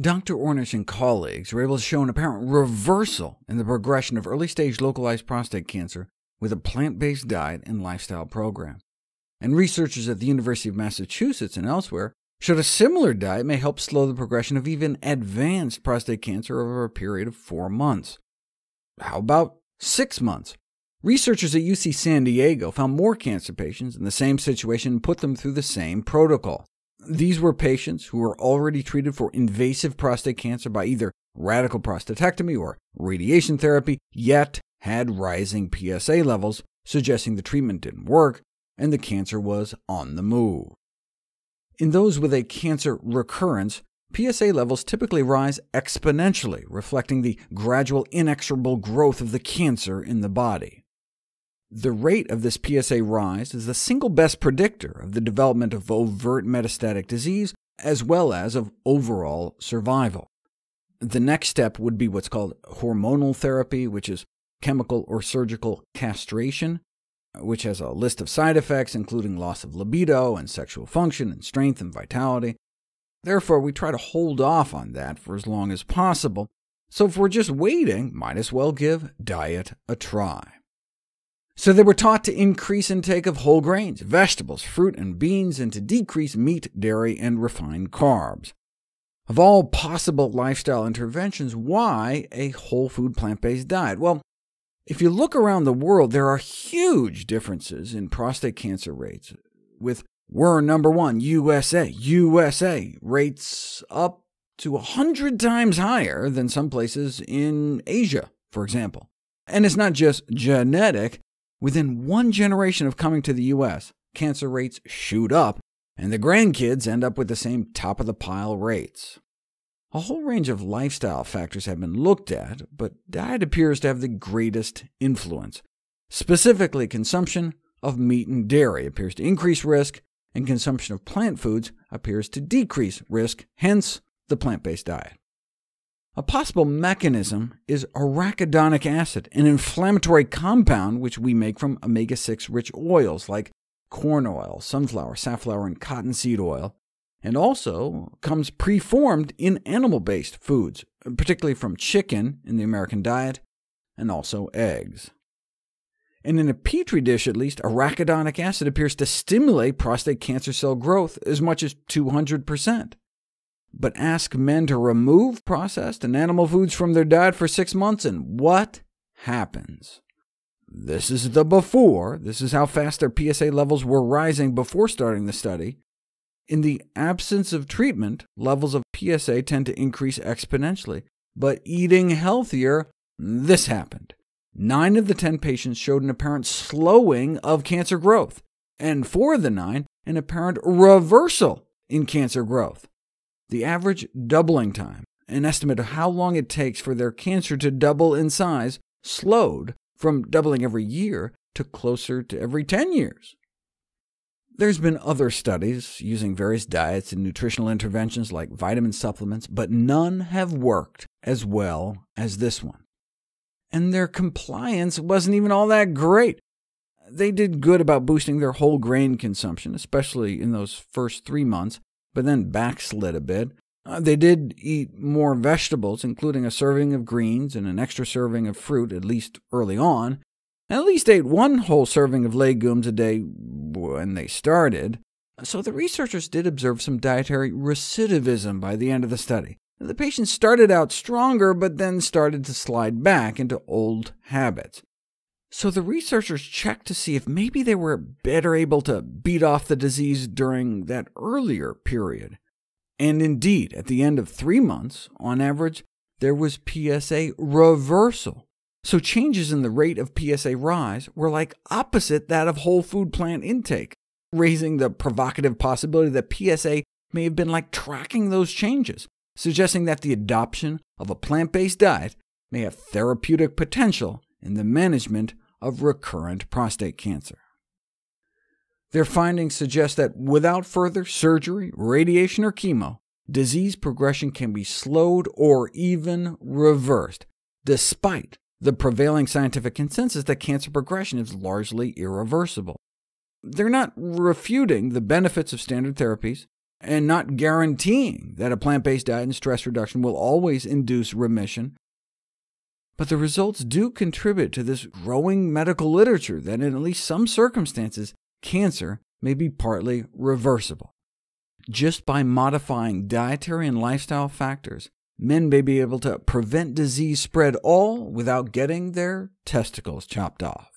Dr. Ornish and colleagues were able to show an apparent reversal in the progression of early-stage localized prostate cancer with a plant-based diet and lifestyle program. And researchers at the University of Massachusetts and elsewhere showed a similar diet may help slow the progression of even advanced prostate cancer over a period of four months. How about six months? Researchers at UC San Diego found more cancer patients in the same situation and put them through the same protocol. These were patients who were already treated for invasive prostate cancer by either radical prostatectomy or radiation therapy, yet had rising PSA levels, suggesting the treatment didn't work, and the cancer was on the move. In those with a cancer recurrence, PSA levels typically rise exponentially, reflecting the gradual inexorable growth of the cancer in the body. The rate of this PSA rise is the single best predictor of the development of overt metastatic disease, as well as of overall survival. The next step would be what's called hormonal therapy, which is chemical or surgical castration, which has a list of side effects, including loss of libido and sexual function and strength and vitality. Therefore, we try to hold off on that for as long as possible, so if we're just waiting, might as well give diet a try. So they were taught to increase intake of whole grains, vegetables, fruit, and beans, and to decrease meat, dairy, and refined carbs. Of all possible lifestyle interventions, why a whole food plant-based diet? Well, if you look around the world, there are huge differences in prostate cancer rates, with we're number one, USA, USA, rates up to 100 times higher than some places in Asia, for example. And it's not just genetic, Within one generation of coming to the U.S., cancer rates shoot up, and the grandkids end up with the same top-of-the-pile rates. A whole range of lifestyle factors have been looked at, but diet appears to have the greatest influence. Specifically, consumption of meat and dairy appears to increase risk, and consumption of plant foods appears to decrease risk, hence the plant-based diet. A possible mechanism is arachidonic acid, an inflammatory compound which we make from omega-6 rich oils like corn oil, sunflower, safflower, and cottonseed oil, and also comes preformed in animal-based foods, particularly from chicken in the American diet, and also eggs. And in a petri dish at least, arachidonic acid appears to stimulate prostate cancer cell growth as much as 200% but ask men to remove processed and animal foods from their diet for six months, and what happens? This is the before. This is how fast their PSA levels were rising before starting the study. In the absence of treatment, levels of PSA tend to increase exponentially. But eating healthier, this happened. Nine of the 10 patients showed an apparent slowing of cancer growth, and four of the nine, an apparent reversal in cancer growth. The average doubling time, an estimate of how long it takes for their cancer to double in size, slowed from doubling every year to closer to every 10 years. There's been other studies using various diets and nutritional interventions like vitamin supplements, but none have worked as well as this one. And their compliance wasn't even all that great. They did good about boosting their whole grain consumption, especially in those first three months, but then backslid a bit. Uh, they did eat more vegetables, including a serving of greens and an extra serving of fruit, at least early on, and at least ate one whole serving of legumes a day when they started. So the researchers did observe some dietary recidivism by the end of the study. The patients started out stronger, but then started to slide back into old habits. So the researchers checked to see if maybe they were better able to beat off the disease during that earlier period. And indeed, at the end of three months, on average, there was PSA reversal. So changes in the rate of PSA rise were like opposite that of whole food plant intake, raising the provocative possibility that PSA may have been like tracking those changes, suggesting that the adoption of a plant-based diet may have therapeutic potential in the management of recurrent prostate cancer. Their findings suggest that without further surgery, radiation, or chemo, disease progression can be slowed or even reversed, despite the prevailing scientific consensus that cancer progression is largely irreversible. They're not refuting the benefits of standard therapies, and not guaranteeing that a plant-based diet and stress reduction will always induce remission, but the results do contribute to this growing medical literature that in at least some circumstances, cancer may be partly reversible. Just by modifying dietary and lifestyle factors, men may be able to prevent disease spread all without getting their testicles chopped off.